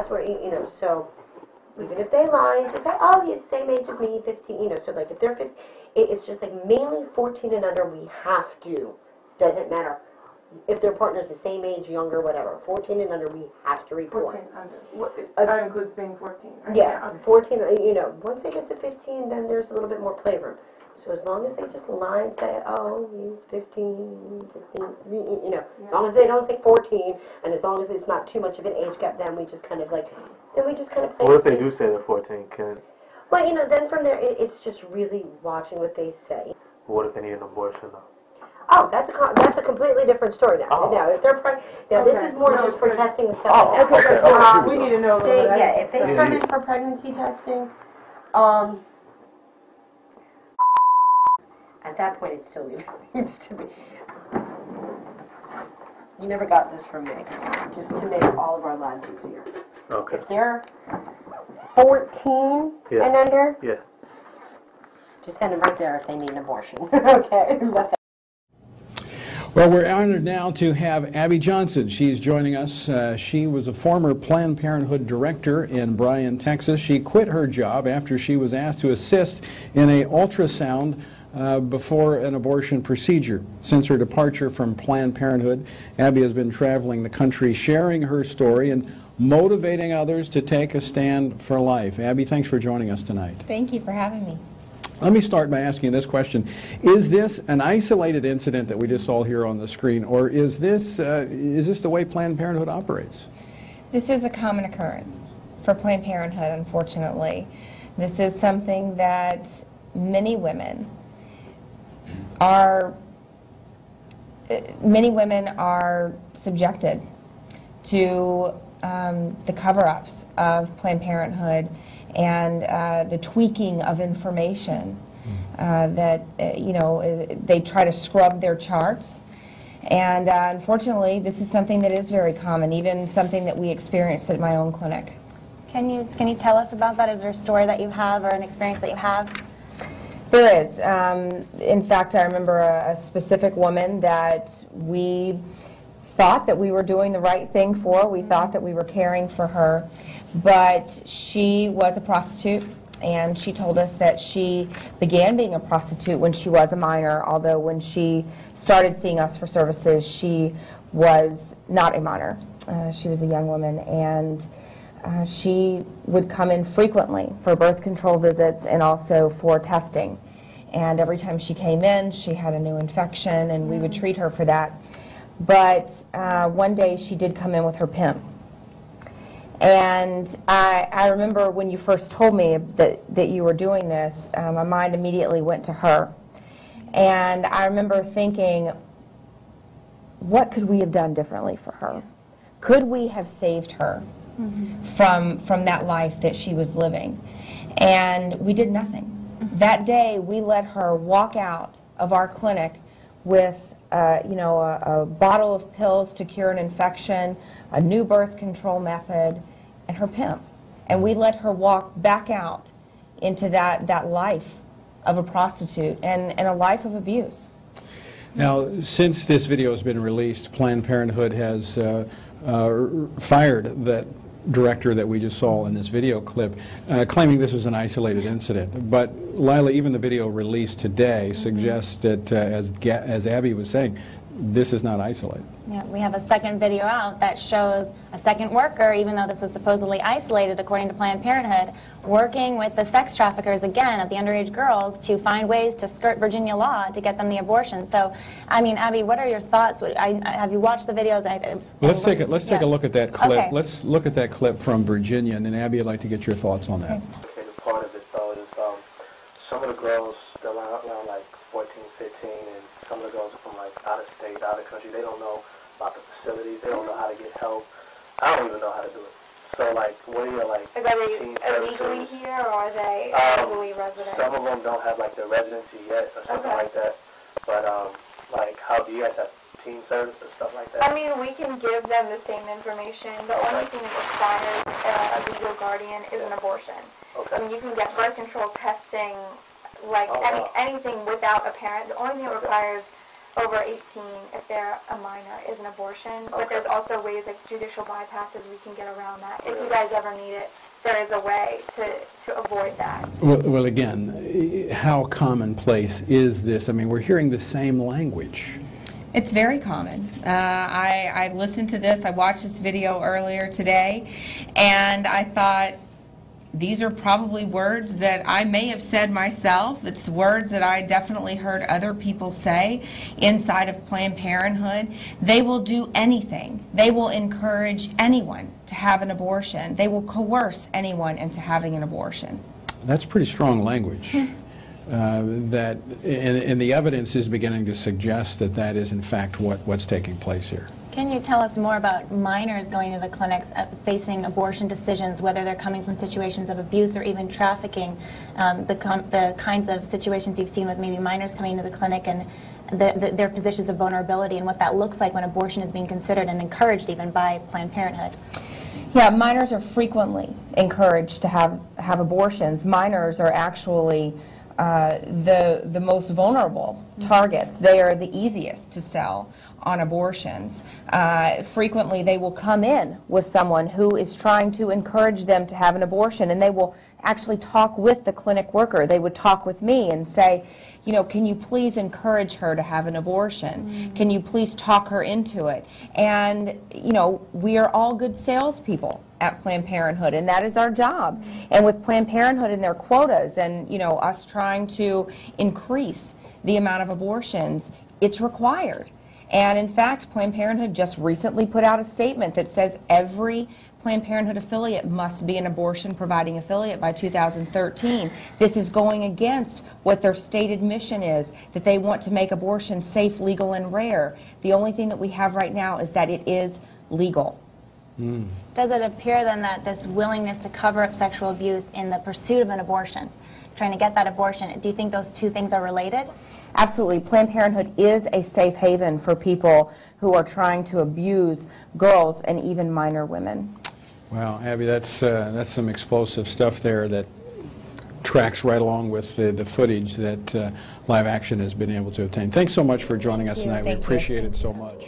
that's where, you know, so even if they lie, just say, oh, he's the same age as me, 15, you know, so like if they're 15, it, it's just like mainly 14 and under, we have to, doesn't matter. If their partner's the same age, younger, whatever, 14 and under, we have to report. 14 under. What, Uh, that includes being 14, right? Yeah, okay. 14, uh, you know, once they get to 15, then there's a little bit more playroom. So as long as they just lie and say, oh, he's 15, 16, you you know, as long as they don't say 14, and as long as it's not too much of an age gap, then we just kind of like, then we just kind of play. What if they do say they're 14? Can Well, you know, then from there, it, it's just really watching what they say. what if they need an abortion though? Oh, that's a that's a completely different story now. Oh. Now, if they're preg- now this is more No, just for good. testing and stuff Oh, okay, okay. Um, We need to know They, yeah, if they Yeah, come in for pregnancy testing, um, at that point, it still needs to be. You never got this from me, just to make all of our lives easier. Okay. If they're 14 Yeah. and under, Yeah. just send them right there if they need an abortion. okay. Let Well, we're honored now to have Abby Johnson. She's joining us. Uh, she was a former Planned Parenthood director in Bryan, Texas. She quit her job after she was asked to assist in a ultrasound uh, before an abortion procedure. Since her departure from Planned Parenthood, Abby has been traveling the country sharing her story and motivating others to take a stand for life. Abby, thanks for joining us tonight. Thank you for having me. Let me start by asking this question. Is this an isolated incident that we just saw here on the screen, or is this, uh, is this the way Planned Parenthood operates? This is a common occurrence for Planned Parenthood, unfortunately. This is something that many women are, uh, many women are subjected to um, the cover-ups of Planned Parenthood and uh, the tweaking of information uh, that, uh, you know, uh, they try to scrub their charts. And uh, unfortunately, this is something that is very common, even something that we experienced at my own clinic. Can you can you tell us about that? Is there a story that you have or an experience that you have? There is. Um, in fact, I remember a, a specific woman that we thought that we were doing the right thing for. We thought that we were caring for her, but she was a prostitute, and she told us that she began being a prostitute when she was a minor, although when she started seeing us for services, she was not a minor. Uh, she was a young woman, and uh, she would come in frequently for birth control visits and also for testing. And every time she came in, she had a new infection, and we would treat her for that. But uh, one day she did come in with her pimp. And I, I remember when you first told me that, that you were doing this, uh, my mind immediately went to her. And I remember thinking, what could we have done differently for her? Could we have saved her from, from that life that she was living? And we did nothing. That day, we let her walk out of our clinic with, uh, you know, a, a bottle of pills to cure an infection, a new birth control method, and her pimp. And we let her walk back out into that, that life of a prostitute and, and a life of abuse. Now, since this video has been released, Planned Parenthood has uh, uh, fired that director that we just saw in this video clip, uh, claiming this was an isolated incident. But Lila, even the video released today suggests that, uh, as, as Abby was saying, this is not isolated. Yeah, we have a second video out that shows a second worker, even though this was supposedly isolated according to Planned Parenthood, working with the sex traffickers again of the underage girls to find ways to skirt Virginia law to get them the abortion. So, I mean, Abby, what are your thoughts? I, I, have you watched the videos? I, I- Let's take a, let's take a look at that clip. Okay. Let's look at that clip from Virginia, and then Abby, I'd like to get your thoughts on that. Okay, part of it though is um, some of the girls they're around, around like 14, 15, and some of the girls are from like out of state, out of country. They don't know about the facilities. They don't know how to get help. I don't even know how to do it. So like, what are your like Are they teen illegally services? here or are they Um, legally resident? Some of them don't have like their residency yet or something Okay. like that. But um, like, how do you guys have teen service or stuff like that? I mean, we can give them the same information. The only thing that requires uh, a legal guardian is an abortion. I mean, you can get birth control testing, like Oh, any, wow. anything without a parent. The only thing it Okay. requires over 18, if they're a minor, is an abortion. But there's also ways like judicial bypasses we can get around that. If you guys ever need it, there is a way to, to avoid that. Well, well, again, eh, how commonplace is this? I mean, we're hearing the same language. It's very common. Uh, I, I listened to this, I watched this video earlier today, and I thought, these are probably words that I may have said myself. It's words that I definitely heard other people say inside of Planned Parenthood. They will do anything. They will encourage anyone to have an abortion. They will coerce anyone into having an abortion. That's pretty strong language. Uh, that, and, and the evidence is beginning to suggest that that is in fact what, what's taking place here. Can you tell us more about minors going to the clinics uh, facing abortion decisions, whether they're coming from situations of abuse or even trafficking, um, the, the kinds of situations you've seen with maybe minors coming to the clinic and the, the, their positions of vulnerability and what that looks like when abortion is being considered and encouraged even by Planned Parenthood? Yeah, minors are frequently encouraged to have, have abortions. Minors are actually uh, the, the most vulnerable targets. They are the easiest to sell on abortions. Uh, frequently, they will come in with someone who is trying to encourage them to have an abortion, and they will actually talk with the clinic worker. They would talk with me and say, you know, can you please encourage her to have an abortion? Mm. Can you please talk her into it? And, you know, we are all good salespeople at Planned Parenthood, and that is our job. Mm. And with Planned Parenthood and their quotas and, you know, us trying to increase the amount of abortions, it's required. And in fact, Planned Parenthood just recently put out a statement that says every Planned Parenthood affiliate must be an abortion providing affiliate by 2013. This is going against what their stated mission is, that they want to make abortion safe, legal, and rare. The only thing that we have right now is that it is legal. Hmm. Does it appear then that this willingness to cover up sexual abuse in the pursuit of an abortion, trying to get that abortion, do you think those two things are related? Absolutely. Planned Parenthood is a safe haven for people who are trying to abuse girls and even minor women. Well, Abby, that's, uh, that's some explosive stuff there that tracks right along with the, the footage that uh, Live Action has been able to obtain. Thanks so much for joining us you. tonight. Thank we you. appreciate it so much.